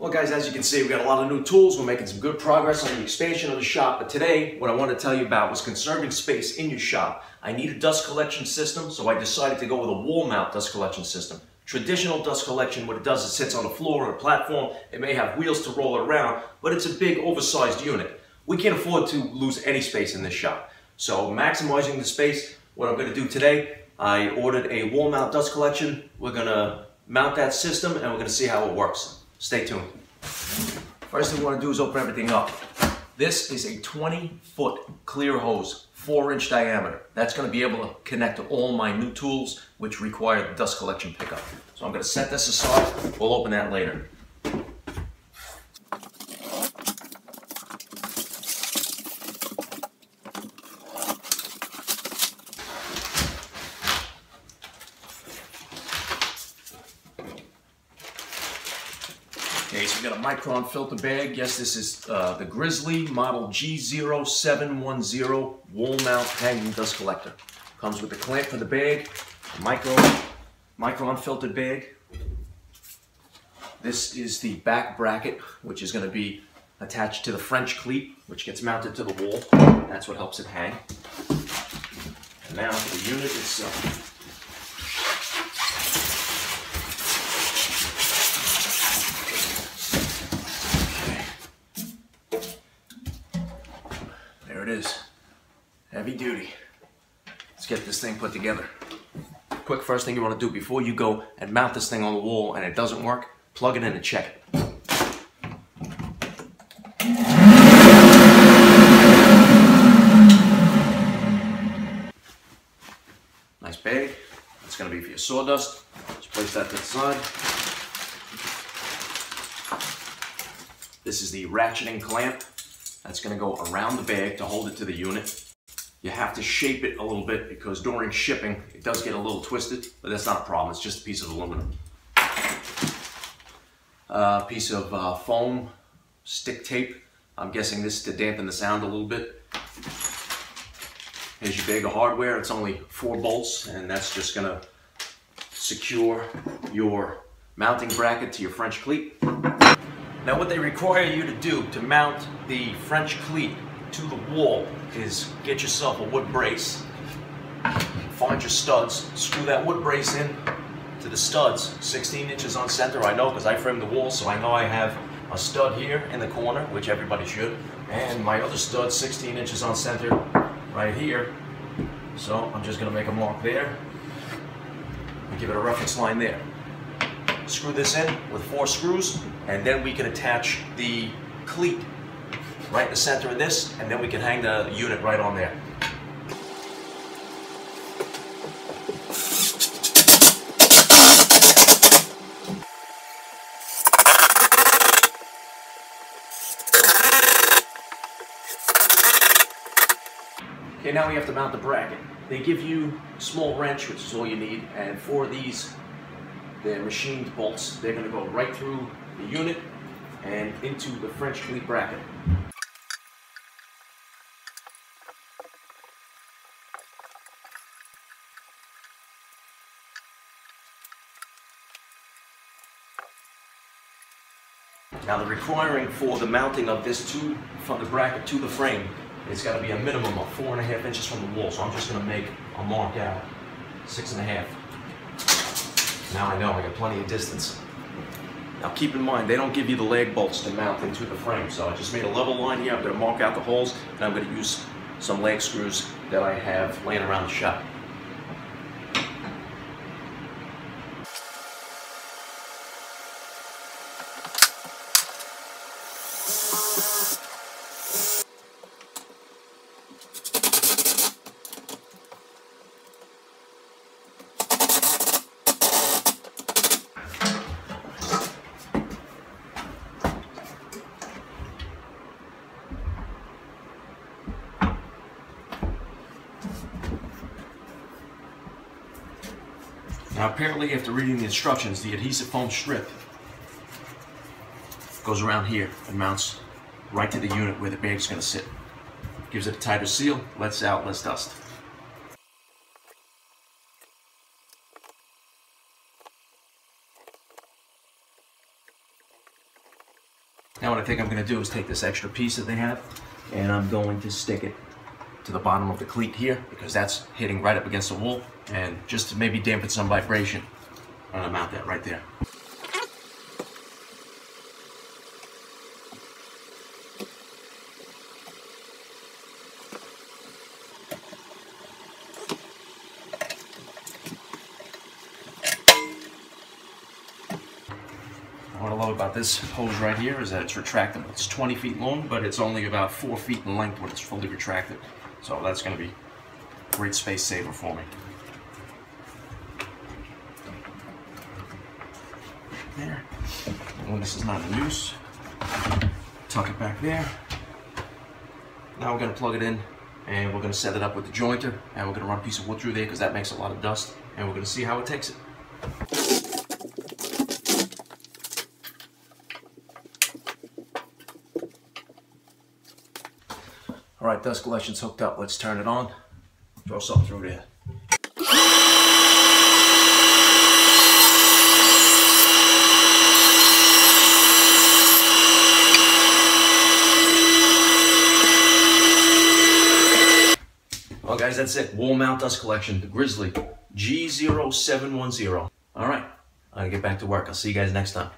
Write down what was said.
Well guys, as you can see, we got a lot of new tools. We're making some good progress on the expansion of the shop. But today, what I want to tell you about was conserving space in your shop. I need a dust collection system, so I decided to go with a wall mount dust collection system. Traditional dust collection, what it does is sits on the floor or a platform. It may have wheels to roll it around, but it's a big oversized unit. We can't afford to lose any space in this shop. So maximizing the space, what I'm gonna do today, I ordered a wall mount dust collection. We're gonna mount that system and we're gonna see how it works. Stay tuned. First thing we wanna do is open everything up. This is a 20 foot clear hose, four inch diameter. That's gonna be able to connect to all my new tools, which require the dust collection pickup. So I'm gonna set this aside, we'll open that later. We got a Micron filter bag. Yes, this is uh, the Grizzly Model G0710 wall mount hanging dust collector. Comes with the clamp for the bag, micro, Micron filtered bag. This is the back bracket, which is going to be attached to the French cleat, which gets mounted to the wall. That's what helps it hang. And now for the unit itself. It is. Heavy duty. Let's get this thing put together. Quick first thing you want to do before you go and mount this thing on the wall and it doesn't work, plug it in and check it. Nice bag. That's going to be for your sawdust. Just place that to the side. This is the ratcheting clamp. That's going to go around the bag to hold it to the unit. You have to shape it a little bit because during shipping it does get a little twisted, but that's not a problem. It's just a piece of aluminum. A uh, piece of uh, foam stick tape. I'm guessing this to dampen the sound a little bit. Here's your bag of hardware. It's only four bolts and that's just gonna secure your mounting bracket to your French cleat. Now what they require you to do to mount the French cleat to the wall is get yourself a wood brace, find your studs, screw that wood brace in to the studs, 16 inches on center, I know because I framed the wall so I know I have a stud here in the corner, which everybody should, and my other stud 16 inches on center right here. So I'm just going to make a mark there. Give it a reference line there screw this in with four screws, and then we can attach the cleat right in the center of this, and then we can hang the unit right on there. Okay, now we have to mount the bracket. They give you small wrench, which is all you need, and for these they're machined bolts. They're going to go right through the unit and into the French cleat bracket. Now the requiring for the mounting of this to from the bracket to the frame, it's got to be a minimum of four and a half inches from the wall. So I'm just going to make a mark out, six and a half. Now I know, I got plenty of distance. Now keep in mind, they don't give you the leg bolts to mount into the frame, so I just made a level line here. I'm gonna mark out the holes, and I'm gonna use some lag screws that I have laying around the shop. Now apparently after reading the instructions, the adhesive foam strip goes around here and mounts right to the unit where the bag's gonna sit. Gives it a tighter seal, lets out less dust. Now what I think I'm gonna do is take this extra piece that they have and I'm going to stick it to the bottom of the cleat here because that's hitting right up against the wall and just to maybe dampen some vibration. I'm gonna mount that right there. What I love about this hose right here is that it's retractable. It's 20 feet long, but it's only about 4 feet in length when it's fully retracted. So that's going to be a great space saver for me. There. And when this is not in use, tuck it back there. Now we're going to plug it in and we're going to set it up with the jointer and we're going to run a piece of wood through there because that makes a lot of dust and we're going to see how it takes it. All right, dust collection's hooked up. Let's turn it on. Throw something through there. Well, guys, that's it. Wall mount dust collection, the Grizzly G0710. All right, I'm gonna get back to work. I'll see you guys next time.